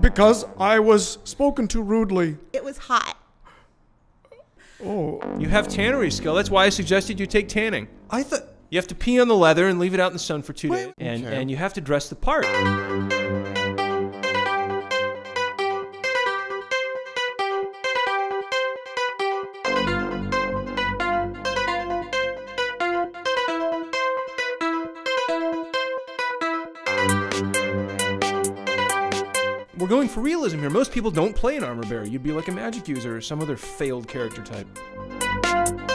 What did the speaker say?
Because I was spoken to rudely. It was hot. Oh, You have tannery skill. That's why I suggested you take tanning. I thought. You have to pee on the leather and leave it out in the sun for two Wait, days. And, okay. and you have to dress the part. we're going for realism here. Most people don't play an armor bearer. You'd be like a magic user or some other failed character type.